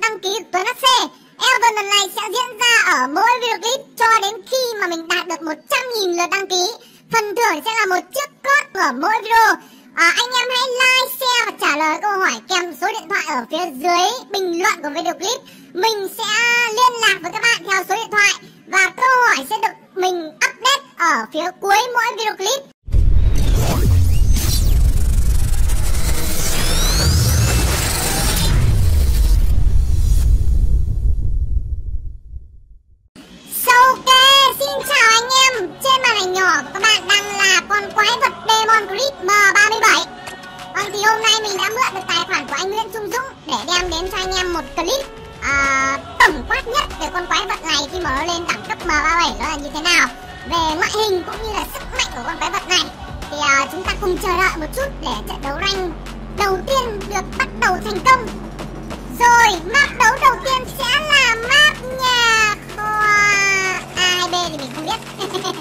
đăng ký Tuấn HC. Elton lần này sẽ diễn ra ở mỗi video clip cho đến khi mà mình đạt được 100.000 lượt đăng ký. Phần thưởng sẽ là một chiếc cốt ở mỗi video. À, anh em hãy like, share và trả lời câu hỏi kèm số điện thoại ở phía dưới bình luận của video clip. Mình sẽ liên lạc với các bạn theo số điện thoại và câu hỏi sẽ được mình update ở phía cuối mỗi video clip. Thế nào? Về ngoại hình cũng như là sức mạnh của con quái vật này Thì uh, chúng ta cùng chờ đợi một chút để trận đấu rank đầu tiên được bắt đầu thành công. Rồi, map đấu đầu tiên sẽ là map nhà kho. Ai b thì mình không biết.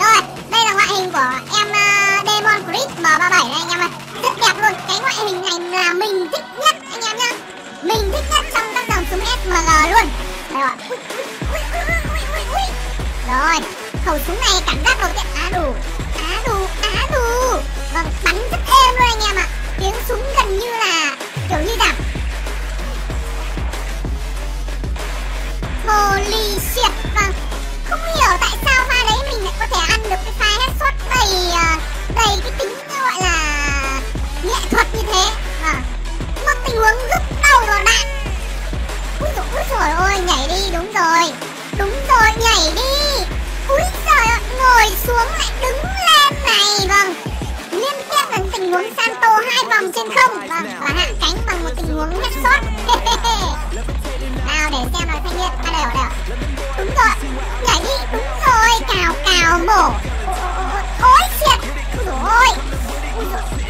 Rồi, đây là ngoại hình của em uh, Demon Grid M37 này anh em ơi Rất đẹp luôn, cái ngoại hình này là mình thích nhất anh em nhá. Mình thích nhất trong các dòng súng SMG luôn. Rồi, rồi, khẩu súng này cảm giác đầu tiên á đủ Á đủ, á đủ Vâng, bắn rất êm luôn anh em ạ. Tiếng súng gần như là kiểu như đạp Holy shit, vâng. Không hiểu tại sao pha đấy mình lại có thể ăn được cái pha headshot đầy ờ, đầy cái tính gọi là nghệ thuật như thế. Vâng. Một tình huống rất đau rồi bạn. Úi dồi, úi dồi ôi, nhảy đi, đúng rồi. Đúng rồi, nhảy đi xuống lại đứng lên này, vâng Liên tiếp là tình huống Santo hai vòng trên không Vâng, và hạ cánh bằng một tình huống headshot nào để xem là thanh niên à đều đều đúng rồi nhảy đi đúng rồi cào cào mổ ôi shit ôi ôi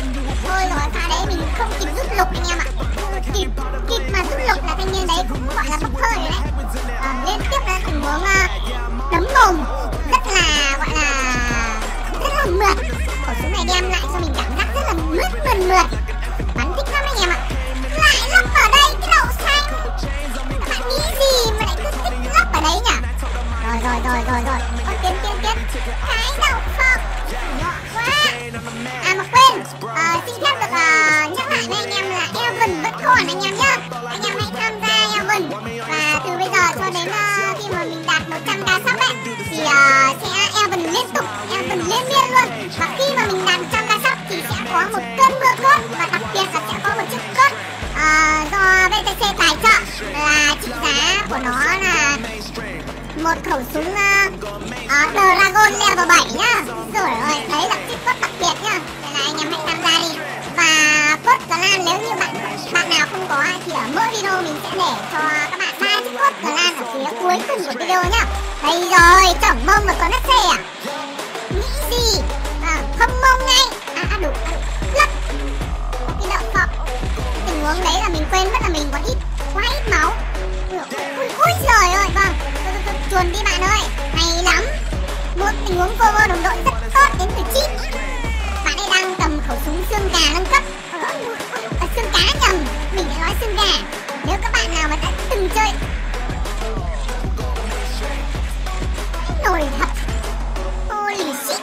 Evan anh em nhá. Anh em hãy tham gia Evan và từ bây giờ cho đến uh, khi mà mình đạt 100 ca sắp ấy thì uh, sẽ Evan liên tục Evan liên miên luôn. Và khi mà mình đạt 100 ca sắp thì sẽ có một cơn mưa cốt. Và đặc biệt là sẽ có một chiếc cốt uh, do VTC tài trợ. Là trị giá của nó là một khẩu súng uh, uh, Dragon level 7 nhá. Cho các bạn ba chiếc cốt clan ở phía cuối cùng của video nhá. Đây rồi chẳng mông mà có nắp xe à? Nghĩ gì? À, không mông ngay. À, à đủ, à, đủ. cái đậu phộng tình huống đấy là mình quên mất là mình còn ít quá ít máu. Ui, ui trời ơi vâng. Chuồn đi bạn ơi. Hay lắm. Một tình huống vô vô đồng đội rất tốt đến từ chip. Bạn ấy đang cầm khẩu súng xương gà nâng cấp. À, xương cá nhầm. Mình đã nói xương gà mình chơi. Nổi thật. Holy shit.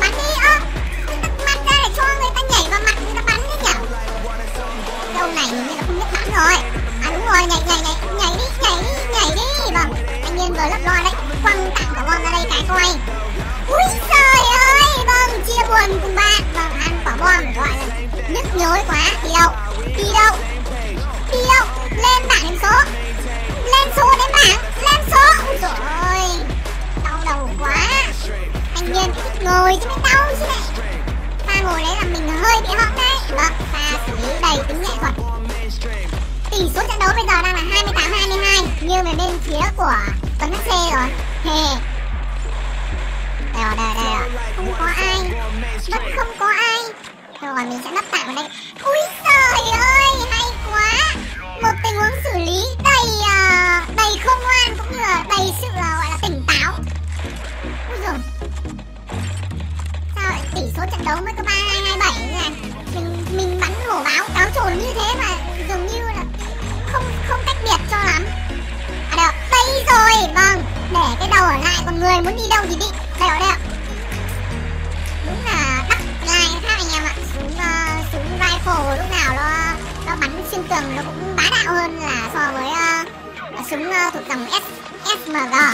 Bắn đi, ơ. Mặt ra để cho người ta nhảy vào mặt, người ta bắn đi nhỉ câu này, người ta không biết bắn rồi. À đúng rồi, nhảy nhảy nhảy nhảy đi nhảy đi nhảy đi. Vâng Anh yên vừa lấp lo đấy. Quăng tặng quả bom ra đây cái coi. Ui trời ơi vâng chia buồn cùng bạn. Vâng ăn quả bom, gọi là nhức nhối quá. Đâu đi đâu? Đi đâu? Lên bảng điểm số. Lên số đến bảng. Lên số. Rồi trời đau đầu quá. Thanh niên thích ngồi chứ mới đau chứ này. Pha ngồi đấy là mình hơi bị họng đấy. Vâng pha xử lý đầy tính nghệ thuật. Tỷ số trận đấu bây giờ đang là 28 22 như về bên phía của Tuấn C rồi. Hề đây rồi, đây đây rồi. Không có ai. Vẫn không có ai. Rồi, mình sẽ lắp tạm ở đây. Ui trời ơi, hay quá hướng xử lý. Đầy uh, đầy không ngoan cũng như là đầy sự uh, gọi là tỉnh táo. Ui giời sao lại tỷ số trận đấu mới có ba hai hai bảy này? Mình mình bắn hổ báo cáo trồn như thế mà dường như là không không cách à, rồi. Vâng. Để cái đầu ở lại còn người muốn đi đâu thì đi. Đây ở đây ạ. Đúng là đắp lai khác anh em ạ. Súng uh, súng rifle lúc nào nó nó bắn xuyên tường nó cũng bá đạo hơn là so với uh, súng uh, thuộc dòng S, SMG đó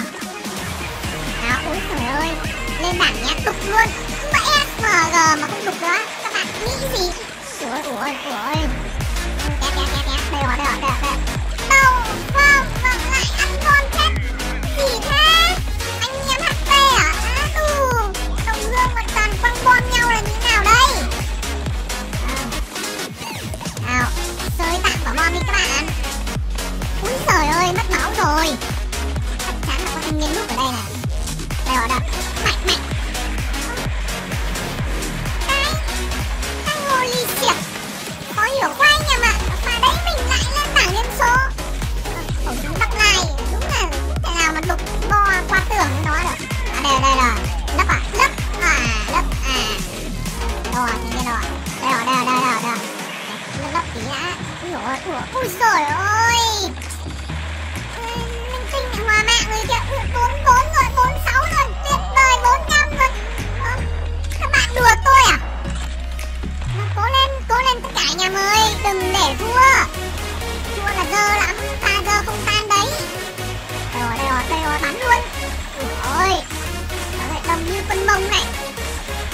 úi trời ơi lên bảng nhé tục luôn. Mà SMG mà không tục nữa. Các bạn nghĩ gì? Ủa ủa ủa tét tét tét tét đây rồi đây rồi đây rồi đâu không vòng lại ăn con chết gì thế? Anh em HP à? Á tù đồng hương mà toàn quăng bom nhau. Tạm đi các bạn. Úi trời ơi, mất máu rồi. Chắc chắn là có thanh niên núp ở đây này. Đây rồi đây mạnh mạnh. Cái cái holy shit khó hiểu quá anh em ạ mà đấy mình lại lên bảng điểm số ờ, khẩu súng bắt lai đúng là không thể nào mà đục bo qua tưởng nó được. À đây đây rồi. Lấp lấp ui dồi ui ui rồi ôi hòa mạng rồi kìa. Bốn bốn rồi, bốn, sáu rồi. Tuyệt vời, bốn, năm rồi. Các bạn đùa tôi à? Cố lên cố lên tất cả anh em ơi đừng để thua. Thua là dơ lắm, ta dơ không tan đấy. Đây rồi đây rồi đây rồi bắn luôn. Ôi, nó lại đông như phân mông này.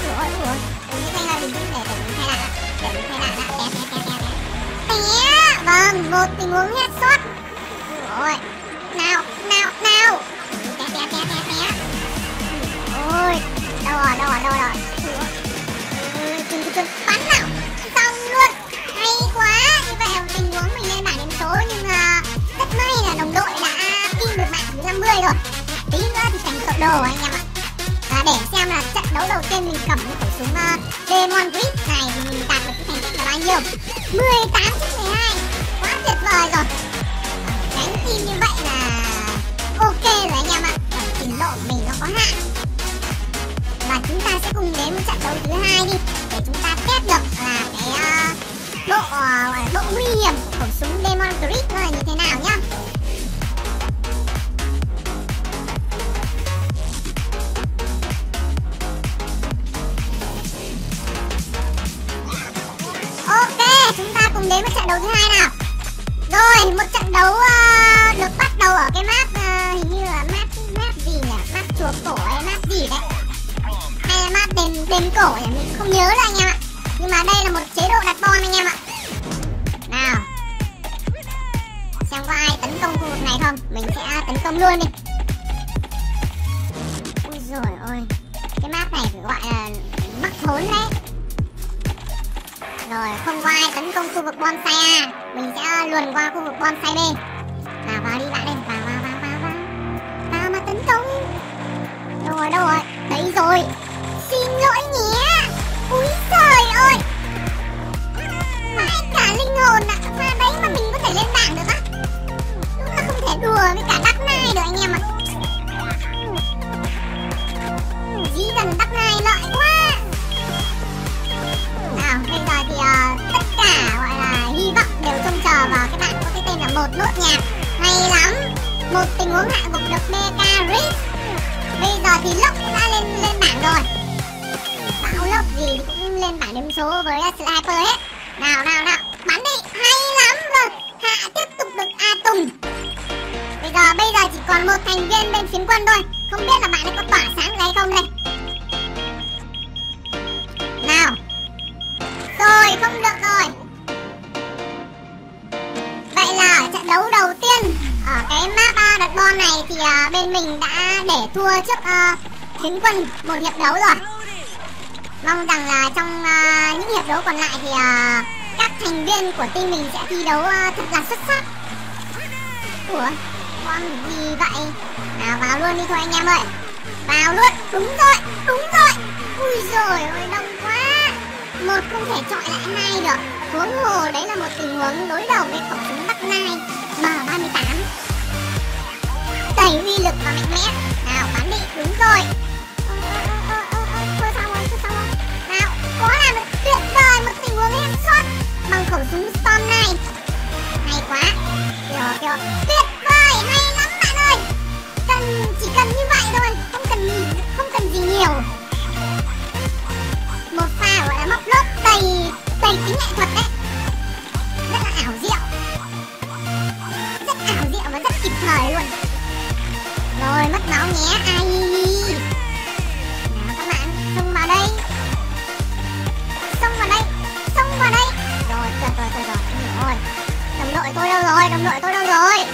Ủa ủa mình nghĩ là mình té một tình huống headshot Rồi nào nào nào. Té té té té té. Ôi đâu rồi đâu rồi đâu rồi. Ừ, Ôi chừng chừng bắn nào. Xong luôn. Hay quá. Như vậy là tình huống mình lên bảng điểm số nhưng uh, rất may là đồng đội đã in được mạng thứ 50 rồi. Tí nữa thì thành cộng đồ anh em ạ. À, để xem là trận đấu đầu tiên mình cầm cái khẩu súng uh, ờ, Demon Grip này thì mình đạt được cái thành tích là bao nhiêu. 18 trên 12 tuyệt vời rồi. Đánh team như vậy là ok rồi anh em ạ. Trình độ của mình nó có hạn. Và chúng ta sẽ cùng đến một trận đấu thứ hai đi để chúng ta test được là cái uh, độ uh, độ nguy hiểm của khẩu súng Demon Grip nó là như thế nào nhá. Ok, chúng ta cùng đến với trận đấu thứ hai nào. Một trận đấu uh, được bắt đầu ở cái map uh, hình như là map map gì nhỉ? Map chùa cổ hay map gì đấy? Hay là map đền đền cổ nhỉ? Mình không nhớ là anh em ạ. Nhưng mà đây là một chế độ đặt bom anh em ạ. Nào. Xem có ai tấn công khu vực này không? Mình sẽ tấn công luôn đi. Ui rồi ôi. Cái map này phải gọi là mắc thốn đấy. Rồi, không có ai tấn công khu vực bonsai A Mình sẽ luồn qua khu vực bonsai B Vào vào đi bạn ơi Vào vào vào vào vào. Vào mà tấn công. Đâu rồi đâu rồi? Đấy rồi. Xin lỗi nhỉ. Lên bảng điểm số với sniper hết nào nào nào. Bắn đi. Hay lắm rồi. Hạ tiếp tục được a tùng. Bây giờ bây giờ chỉ còn một thành viên bên phiến quân thôi. Không biết là bạn ấy có tỏa sáng hay không đây. Nào. Rồi không được rồi. Vậy là ở trận đấu đầu tiên ở cái map đợt bon này thì uh, bên mình đã để thua trước uh, phiến quân một hiệp đấu rồi mong rằng là trong uh, những hiệp đấu còn lại thì uh, các thành viên của team mình sẽ thi đấu uh, thật là xuất sắc. Ủa? Con gì vậy. Nào vào luôn đi thôi anh em ơi. Vào luôn. Đúng rồi đúng rồi. Ui rồi ôi đông quá. Một không thể chọi lại hai được. Huống hồ đấy là một tình huống đối đầu với khẩu súng bắc nai m38 đầy uy lực và mạnh mẽ. Nào bắn đi. Đúng rồi. Có là một tuyệt vời một tình huống headshot bằng khẩu súng storm này. Hay quá. Kiểu, kiểu, tuyệt vời hay lắm bạn ơi. Cần chỉ cần như vậy thôi không cần không cần gì nhiều. Một pha gọi là móc lốp đầy đầy tính nghệ thuật đấy. Rất là ảo diệu. Rất ảo diệu và rất kịp thời luôn. Rồi mất máu nhé ai? Rồi tuyệt rồi tuyệt rồi. Rồi đồng đội tôi đâu rồi đồng đội tôi đâu rồi?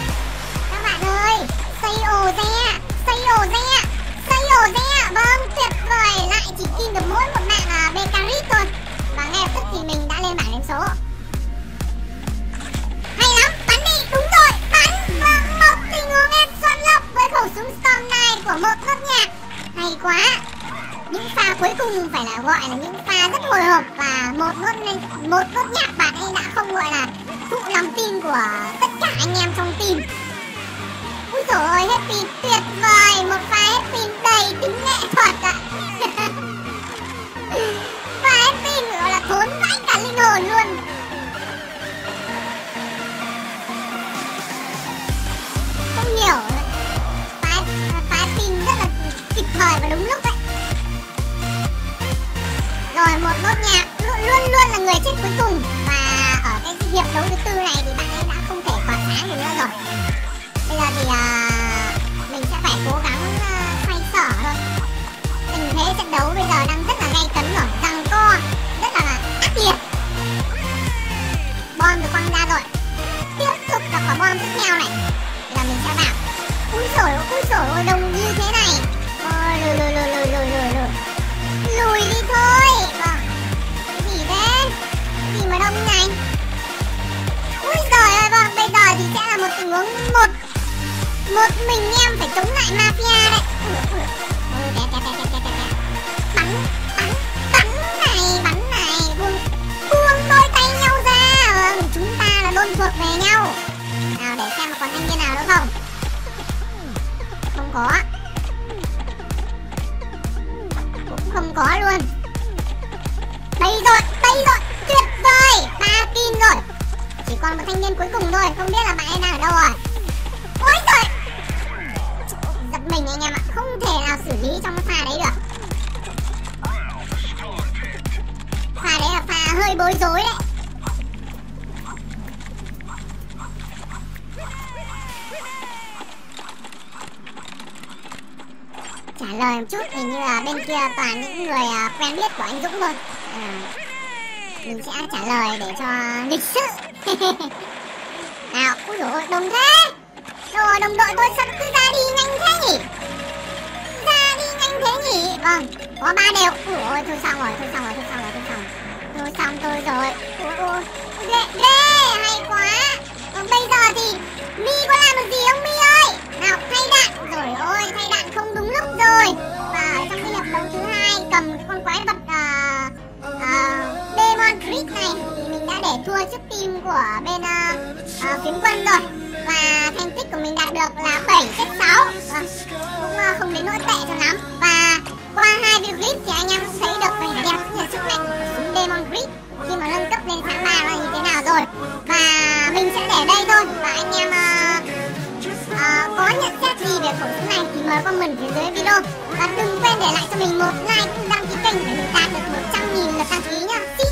Các bạn ơi xây ồ re xây ồ re xây ồ re. Vâng tuyệt vời. Lại chỉ kim được mỗi một mạng là Becarit thôi. Và ngay lập tức thì mình đã lên bảng điểm số. Hay lắm, bắn đi. Đúng rồi, bắn. Vâng một tình huống em xuân lộc với khẩu súng storm này của một nốt nhạc. Hay quá. Những pha cuối cùng phải là gọi là những pha rất hồi hộp và một nốt một nốt nhạc bạn đã không gọi là phụ lòng tin của tất cả anh em trong team. Úi dồi ôi, Happy tuyệt vời Một pha Happy đầy tính nghệ thuật ạ. Pha Happy gọi là thốn vãi cả linh hồn luôn. Không hiểu Pha, pha pin rất là kịp thời và đúng lúc đấy. Rồi một nốt nhạc. Luôn luôn là người chết cuối cùng. Và hiệp đấu thứ tư này thì bạn ấy đã không thể còn sáng được nữa rồi. Bây giờ thì uh, mình sẽ phải cố gắng uh, xoay sở thôi. Tình thế trận đấu bây giờ đang rất là gay cấn rồi rằng co rất là ác liệt. Bom được quăng ra rồi. Tiếp tục là quả bom tiếp theo này. Bây giờ mình sẽ vào úi rồi úi rồi ôi đông là một một mình em phải chống lại mafia đấy. Bắn bắn bắn này bắn này. Buông buông đôi tay nhau ra. Ừ, chúng ta là đôn thuộc về nhau. Nào để xem còn anh kia nào nữa không? Không có. Cũng không có luôn. Đây rồi đây rồi tuyệt vời. Ba pin rồi. Chỉ còn một thanh niên cuối cùng thôi không biết là hơi bối rối đấy. Trả lời một chút hình như là bên kia toàn những người à, quen biết của anh Dũng thôi. À, mình sẽ trả lời để cho lịch sự. Nào ui dồi ôi đông thế. Rồi đồng đội tôi sắp cứ ra đi nhanh thế nhỉ? Ra đi nhanh thế nhỉ? Vâng có ba đều. Ui ôi thôi xong rồi thôi xong rồi thôi xong rồi xong tôi rồi. Ôi ghê ghê hay quá. Còn bây giờ thì mi có làm được gì không mi ơi? Nào thay đạn. Rồi ôi thay đạn không đúng lúc rồi. Và trong cái hiệp đấu thứ hai cầm cái con quái vật uh, uh, demon crit này thì mình đã để thua trước team của bên uh, uh, phiến quân rồi. Và thành tích của mình đạt được là 7 set 6 vâng, cũng uh, không đến nỗi tệ cho lắm. Và qua hai video clip thì anh em cũng thấy được vẻ đẹp cũng như sức mạnh của súng demon Grip khi mà nâng cấp lên tháng 3 là như thế nào rồi? Và mình sẽ để đây thôi. Và anh em uh, uh, có nhận xét gì về khẩu súng này thì mời comment phía dưới video. Và đừng quên để lại cho mình một like cũng đăng ký kênh để mình đạt được 100.000 lượt đăng ký nhá.